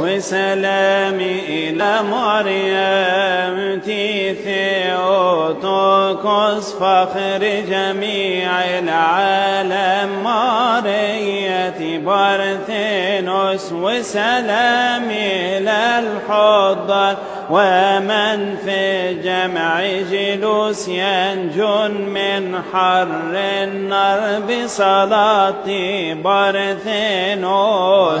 وسلامي إلى مريم تيثيوتوكوس فخر جميع العالم مارية بارثينوس وسلامي إلى الحضر ومن في جمع جلوس ينجون من حر النار بصلاة بارثينوس